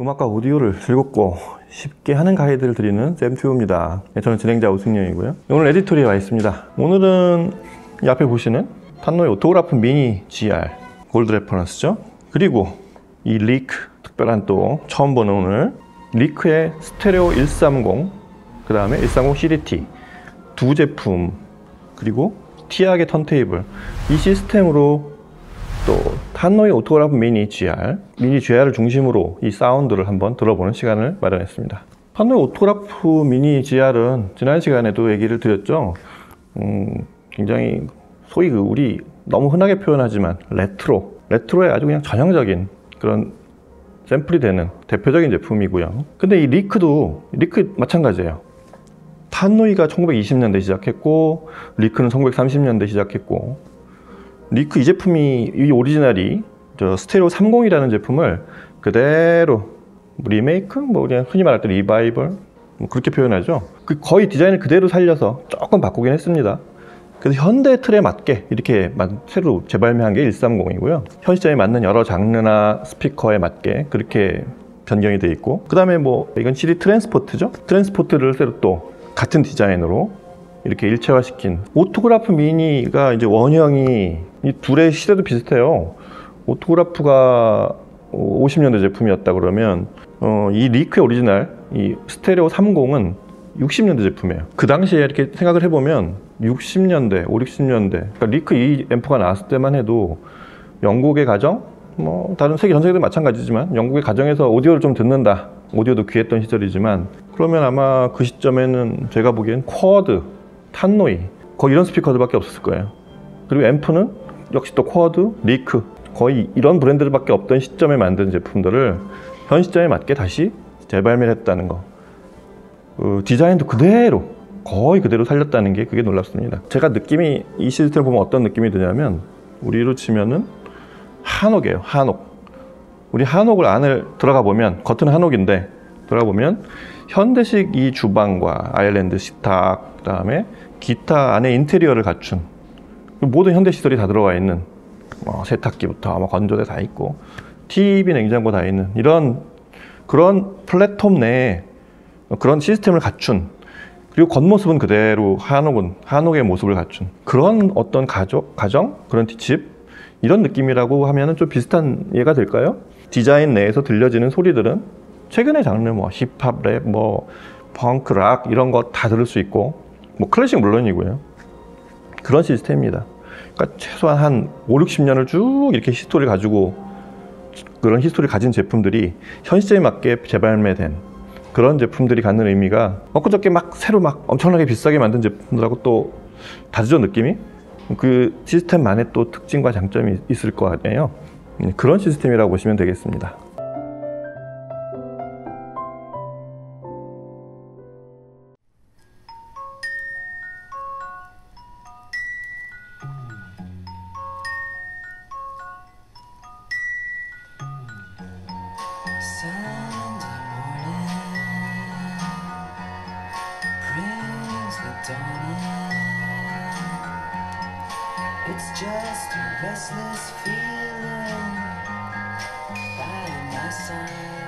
음악과 오디오를 즐겁고 쉽게 하는 가이드를 드리는 쌤튜브입니다. 네, 저는 진행자 오승영이고요. 오늘 에디토리에 와 있습니다. 오늘은 이 앞에 보시는 판노의 오토그라프 미니 GR 골드 레퍼런스죠. 그리고 이 LEAK 특별한 또 처음 보는 오늘 LEAK의 Stereo 130, 그 다음에 130 CDT 두 제품 그리고 TEAC의 턴테이블 이 시스템으로 또 Tannoy Autograph Mini GR, Mini GR을 중심으로 이 사운드를 한번 들어보는 시간을 마련했습니다. Tannoy Autograph Mini GR은 지난 시간에도 얘기를 드렸죠. 음, 굉장히 소위 그 우리 너무 흔하게 표현하지만 레트로, 레트로의 아주 그냥 전형적인 그런 샘플이 되는 대표적인 제품이고요. 근데 이 LEAK도 LEAK 마찬가지예요. Tannoy가 1920년대 시작했고 리크는 1930년대 시작했고 리크 이 제품이 이 오리지널이 저 스테레오 30이라는 제품을 그대로 리메이크 뭐 그냥 흔히 말할 때 리바이벌 뭐 그렇게 표현하죠. 그 거의 디자인을 그대로 살려서 조금 바꾸긴 했습니다. 그래서 현대 틀에 맞게 이렇게 새로 재발매한 게 130이고요. 현 시점에 맞는 여러 장르나 스피커에 맞게 그렇게 변경이 돼 있고 그 다음에 뭐 이건 CD 트랜스포트죠. 트랜스포트를 새로 또 같은 디자인으로 이렇게 일체화시킨 오토그라프 미니가 이제 원형이 이 둘의 시대도 비슷해요. 오토그라프가 50년대 제품이었다 그러면 어, 이 리크의 오리지널 이 스테레오 30은 60년대 제품이에요. 그 당시에 이렇게 생각을 해보면 60년대, 5, 60년대 그러니까 리크 이 앰프가 나왔을 때만 해도 영국의 가정 뭐 다른 세계 전 세계도 마찬가지지만 영국의 가정에서 오디오를 좀 듣는다 오디오도 귀했던 시절이지만 그러면 아마 그 시점에는 제가 보기엔 쿼드, 탄노이 거의 이런 스피커들밖에 없었을 거예요. 그리고 앰프는 역시 또 쿼드, 리크 거의 이런 브랜드들밖에 없던 시점에 만든 제품들을 현 시점에 맞게 다시 재발매를 했다는 거. 그 디자인도 그대로 거의 그대로 살렸다는 게 그게 놀랍습니다. 제가 느낌이 이 시스템을 보면 어떤 느낌이 드냐면 우리로 치면은 한옥이에요. 한옥. 우리 한옥을 안을 들어가 보면 겉은 한옥인데 들어가 보면 현대식 이 주방과 아일랜드 식탁 그다음에 기타 안에 인테리어를 갖춘 모든 현대 시설이 다 들어가 있는 뭐 세탁기부터 아마 건조대 다 있고 TV 냉장고 다 있는 이런 그런 플랫폼 내에 그런 시스템을 갖춘 그리고 겉모습은 그대로 한옥은 한옥의 모습을 갖춘 그런 어떤 가족 가정 그런 집 이런 느낌이라고 하면은 좀 비슷한 예가 될까요? 디자인 내에서 들려지는 소리들은 최근의 장르 뭐 힙합, 랩, 뭐 펑크, 락 이런 거 다 들을 수 있고 뭐 클래식 물론이고요. 그런 시스템입니다. 그러니까 최소한 한 5, 60년을 쭉 이렇게 history를 가지고 그런 history를 가진 제품들이 현 시점에 맞게 재발매된 그런 제품들이 갖는 의미가 엊그저께 막 새로 막 엄청나게 비싸게 만든 제품들하고 또 다르죠 느낌이 그 시스템만의 또 특징과 장점이 있을 거 아니에요 그런 시스템이라고 보시면 되겠습니다 brings the dawn in. It's just a restless feeling by my side.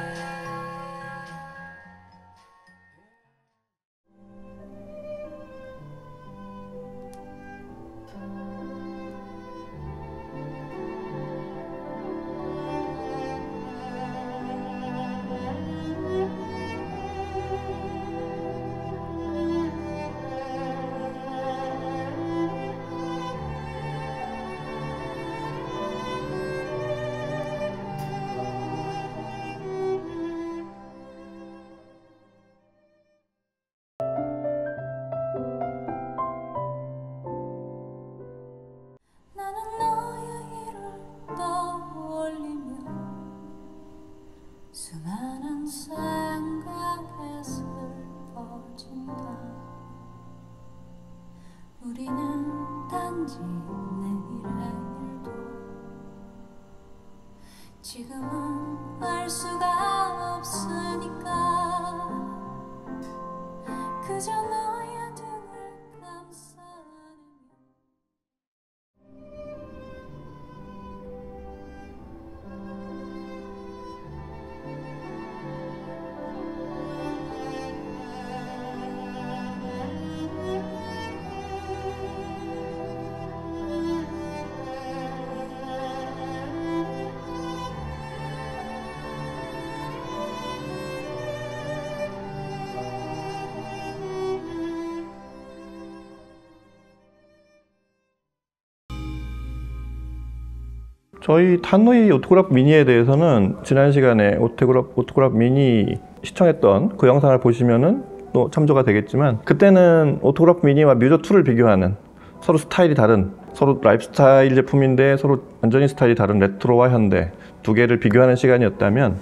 저희 탄노이 오토그래프 미니에 대해서는 지난 시간에 오토그래프 미니 시청했던 그 영상을 보시면은 또 참조가 되겠지만 그때는 오토그래프 미니와 Mu-so 2를 비교하는 서로 스타일이 다른 서로 라이프스타일 제품인데 서로 완전히 스타일이 다른 레트로와 현대 두 개를 비교하는 시간이었다면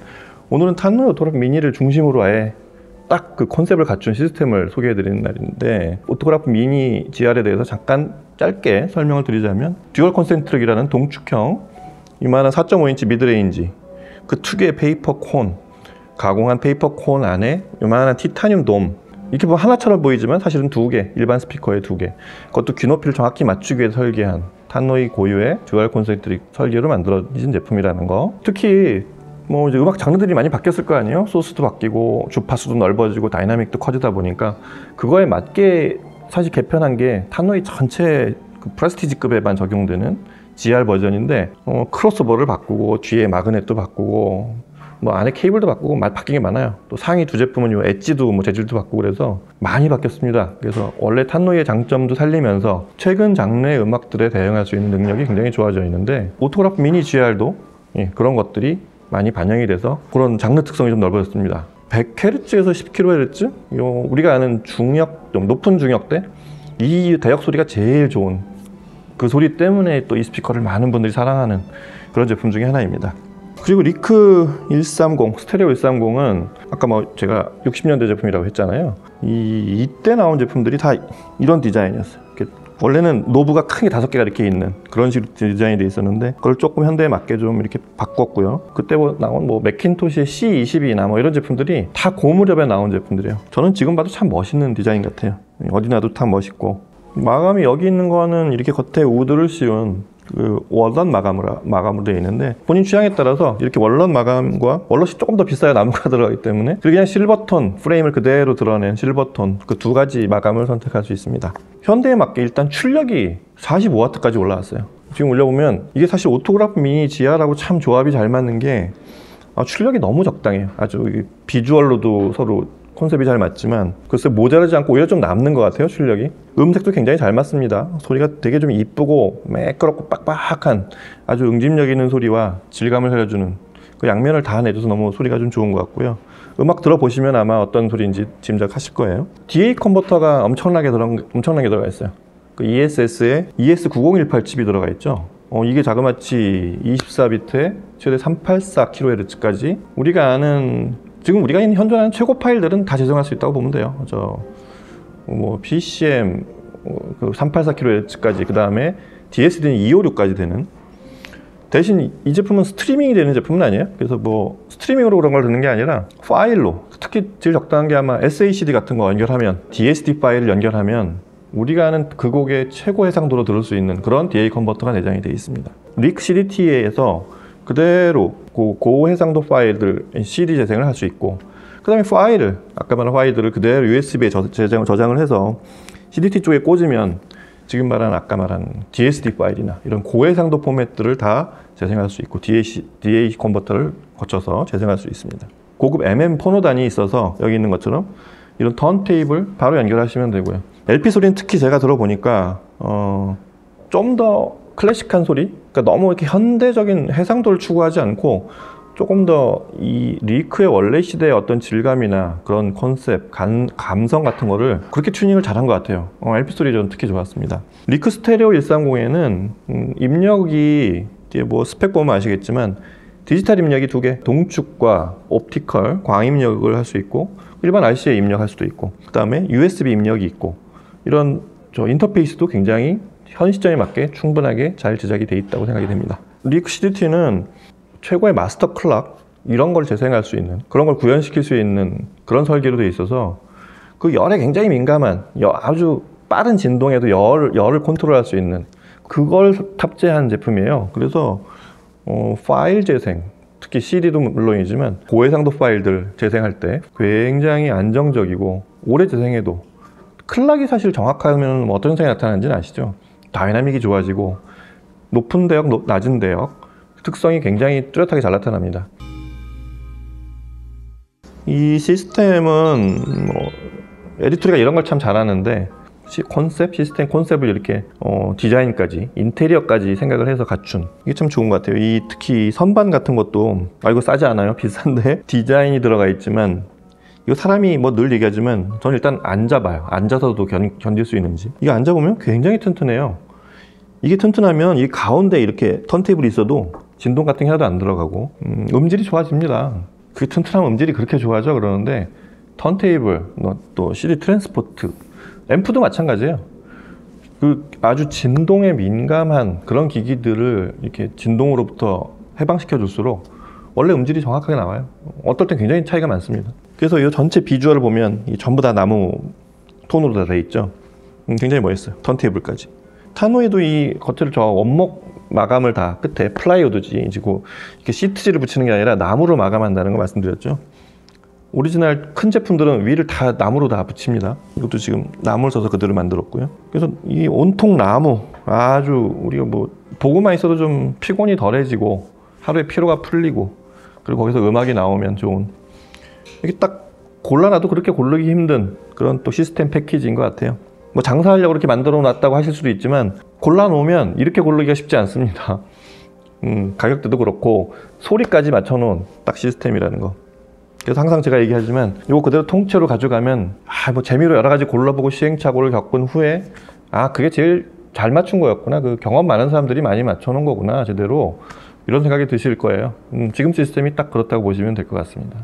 오늘은 탄노이 오토그래프 미니를 중심으로 아예 딱 그 컨셉을 갖춘 시스템을 소개해드리는 날인데 오토그래프 미니 GR에 대해서 잠깐 짧게 설명을 드리자면 Dual Concentric이라는 동축형 이만한 4.5인치 midrange 그 특유의 paper cone 가공한 paper cone 안에 이만한 티타늄 돔 이렇게 보면 하나처럼 보이지만 사실은 두 개 일반 스피커의 두개. 그것도 귀 높이를 정확히 맞추기 위해 설계한 탄노이 고유의 Dual Concentric 설계로 만들어진 제품이라는 거. 특히 뭐 이제 음악 장르들이 많이 바뀌었을 거 아니에요? 소스도 바뀌고 주파수도 넓어지고 dynamic도 커지다 보니까 그거에 맞게 사실 개편한 게 탄노이 전체 그 프레스티지급에만 적용되는 GR 버전인데 어, 크로스오버를 바꾸고 뒤에 magnet도 바꾸고 뭐 안에 케이블도 바꾸고 마- 바뀐 게 많아요. 또 상위 두 제품은 요 엣지도 뭐 재질도 바꾸고 그래서 많이 바뀌었습니다. 그래서 원래 탄노이의 장점도 살리면서 최근 장르의 음악들에 대응할 수 있는 능력이 굉장히 좋아져 있는데 오토그래프 미니 GR도 예, 그런 것들이 많이 반영이 돼서 그런 장르 특성이 좀 넓어졌습니다. 100Hz에서 10kHz? 요 우리가 아는 중역, 좀 높은 중역대 이 대역 소리가 제일 좋은 그 소리 때문에 또 이 스피커를 많은 분들이 사랑하는 그런 제품 중에 하나입니다. 그리고 리크 130, 스테레오 130은 아까 뭐 제가 60년대 제품이라고 했잖아요. 이 이때 나온 제품들이 다 이런 디자인이었어요. 원래는 노브가 크게 다섯 개가 이렇게 있는 그런 식으로 디자인이 돼 있었는데 그걸 조금 현대에 맞게 좀 이렇게 바꿨고요. 그때 뭐 나온 뭐 맥킨토시의 C22나 뭐 이런 제품들이 다 고 무렵에 나온 제품들이에요. 저는 지금 봐도 참 멋있는 디자인 같아요. 어디 놔도 참 멋있고 마감이 여기 있는 거는 이렇게 겉에 wood를 씌운 그 walnut 마감으로 마감으로 되어 있는데 본인 취향에 따라서 이렇게 walnut 마감과 walnut이 조금 더 비싸야 나무가 들어가기 때문에 그리고 그냥 silver tone 프레임을 그대로 드러낸 silver tone 그 두 가지 마감을 선택할 수 있습니다. 현대에 맞게 일단 출력이 45W까지 올라왔어요. 지금 올려보면 이게 사실 오토그래프 미니 GR하고 참 조합이 잘 맞는 게 아, 출력이 너무 적당해요. 아주 비주얼로도 서로 컨셉이 잘 맞지만 글쎄 모자라지 않고 오히려 좀 남는 것 같아요 출력이. 음색도 굉장히 잘 맞습니다. 소리가 되게 좀 이쁘고 매끄럽고 빡빡한 아주 응집력 있는 소리와 질감을 살려주는 그 양면을 다 내줘서 너무 소리가 좀 좋은 것 같고요. 음악 들어보시면 아마 어떤 소리인지 짐작하실 거예요. DA 컨버터가 엄청나게 들어 엄청나게 들어가 있어요. 그 ESS에 ES9018 칩이 들어가 있죠. 어, 이게 자그마치 24비트에 최대 384kHz까지 우리가 아는 지금 우리가 현존하는 최고 파일들은 다 재생할 수 있다고 보면 돼요. 저뭐 PCM 어, 그 384kHz까지 그 다음에 DSD는 256까지 되는 대신 이- 이 제품은 스트리밍이 되는 제품은 아니에요. 그래서 뭐 스트리밍으로 그런 걸 듣는 게 아니라 파일로 특히 제일 적당한 게 아마 SACD 같은 거 연결하면 DSD 파일을 연결하면 우리가 아는 그 곡의 최고 해상도로 들을 수 있는 그런 DA 컨버터가 내장이 되어 있습니다. 릭 CDT에서 그대로 고, 고해상도 파일들 CD 재생을 할 수 있고 그 다음에 파일을 아까 말한 파일들을 그대로 USB에 저, 저장, 저장을 해서 CDT 쪽에 꽂으면 지금 말한 아까 말한 DSD 파일이나 이런 고해상도 포맷들을 다 재생할 수 있고 DA, DA 컨버터를 거쳐서 재생할 수 있습니다. 고급 MM 포노단이 있어서 여기 있는 것처럼 이런 턴테이블 바로 연결하시면 되고요. LP 소리는 특히 제가 들어보니까 어, 좀 더 클래식한 소리, 그러니까 너무 이렇게 현대적인 해상도를 추구하지 않고 조금 더 이 리크의 원래 시대의 어떤 질감이나 그런 컨셉, 감, 감성 같은 거를 그렇게 튜닝을 잘한 것 같아요. 어, LP 소리 저는 특히 좋았습니다. 리크 스테레오 130에는 음, 입력이 이제 뭐 스펙 보면 아시겠지만 디지털 입력이 두 개, 동축과 optical, 광 입력을 할 수 있고 일반 RCA 입력할 수도 있고 그 다음에 USB 입력이 있고 이런 저 인터페이스도 굉장히 현 시점에 맞게 충분하게 잘 제작이 돼 있다고 생각이 됩니다. 리크 CDT는 최고의 master clock 이런 걸 재생할 수 있는 그런 걸 구현시킬 수 있는 그런 설계로 돼 있어서 그 열에 굉장히 민감한 여- 아주 빠른 진동에도 열, 열을 컨트롤할 수 있는 그걸 탑재한 제품이에요. 그래서 어, 파일 재생 특히 CD도 물론이지만 고해상도 파일들 재생할 때 굉장히 안정적이고 오래 재생해도 clock이 사실 정확하면 뭐 어떤 현상이 나타나는지는 아시죠? dynamic이 좋아지고 높은 대역, 높- 낮은 대역 특성이 굉장히 뚜렷하게 잘 나타납니다. 이 시스템은 뭐 에디토리가 이런 걸 참 잘하는데 시- 컨셉, 시스템 컨셉을 이렇게 어, 디자인까지, 인테리어까지 생각을 해서 갖춘 이게 참 좋은 것 같아요. 이 특히 이 선반 같은 것도 아 이거 싸지 않아요? 비싼데 디자인이 들어가 있지만 이거 사람이 뭐 늘 얘기하지만 저는 일단 앉아봐요. 앉아서도 견, 견딜 수 있는지. 이게 앉아보면 굉장히 튼튼해요. 이게 튼튼하면 이 가운데 이렇게 턴테이블이 있어도 진동 같은 게 하나도 안 들어가고 음, 음질이 좋아집니다. 그 튼튼한 음질이 그렇게 좋아져 그러는데 턴테이블 뭐또 CD transport 앰프도 마찬가지예요. 그 아주 진동에 민감한 그런 기기들을 이렇게 진동으로부터 해방시켜 줄수록 원래 음질이 정확하게 나와요. 어떨 땐 굉장히 차이가 많습니다. 그래서 이 전체 비주얼을 보면 이 전부 다 나무 톤으로 다 돼 있죠. 음, 굉장히 멋있어요. 턴테이블까지. 탄노이도 이 겉을 저 원목 마감을 다 겉에 plywood지 지고 이렇게 시트지를 붙이는 게 아니라 나무로 마감한다는 거 말씀드렸죠. 오리지널 큰 제품들은 위를 다 나무로 다 붙입니다. 이것도 지금 나무를 써서 그대로 만들었고요. 그래서 이 온통 나무 아주 우리가 뭐 보고만 있어도 좀 피곤이 덜해지고 하루에 피로가 풀리고 그리고 거기서 음악이 나오면 좋은 이게 딱 골라놔도 그렇게 고르기 힘든 그런 또 시스템 패키지인 것 같아요. 뭐 장사하려고 이렇게 만들어 놨다고 하실 수도 있지만 골라놓으면 이렇게 고르기가 쉽지 않습니다. 음, 가격대도 그렇고 소리까지 맞춰놓은 딱 시스템이라는 거. 그래서 항상 제가 얘기하지만 이거 그대로 통째로 가져가면 아 뭐 재미로 여러 가지 골라보고 시행착오를 겪은 후에 아 그게 제일 잘 맞춘 거였구나 그 경험 많은 사람들이 많이 맞춰놓은 거구나 제대로 이런 생각이 드실 거예요. 음, 지금 시스템이 딱 그렇다고 보시면 될 것 같습니다.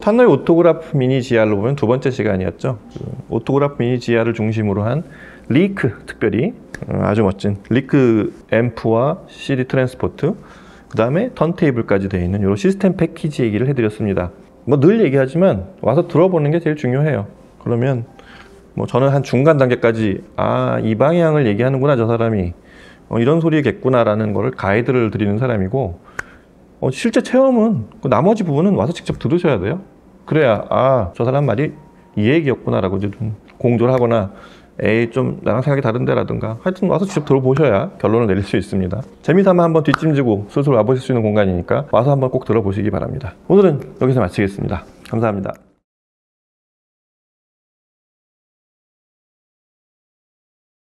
탄노이 오토그래프 미니 GR로 보면 두 번째 시간이었죠. 그 오토그래프 미니 GR을 중심으로 한 리크 특별히 어, 아주 멋진 리크 앰프와 CD transport 그 다음에 턴테이블까지 되어 있는 이런 시스템 패키지 얘기를 해드렸습니다. 뭐 늘 얘기하지만 와서 들어보는 게 제일 중요해요. 그러면 뭐 저는 한 중간 단계까지 아 이 방향을 얘기하는구나 저 사람이 어, 이런 소리겠구나라는 거를 가이드를 드리는 사람이고 어, 실제 체험은 그 나머지 부분은 와서 직접 들으셔야 돼요. 그래야 아 저 사람 말이 이 얘기였구나라고 이제 좀 공조를 하거나 에이 좀 나랑 생각이 다른데라든가 하여튼 와서 직접 들어보셔야 결론을 내릴 수 있습니다. 재미삼아 한번 뒷짐지고 슬슬 와보실 수 있는 공간이니까 와서 한번 꼭 들어보시기 바랍니다. 오늘은 여기서 마치겠습니다. 감사합니다.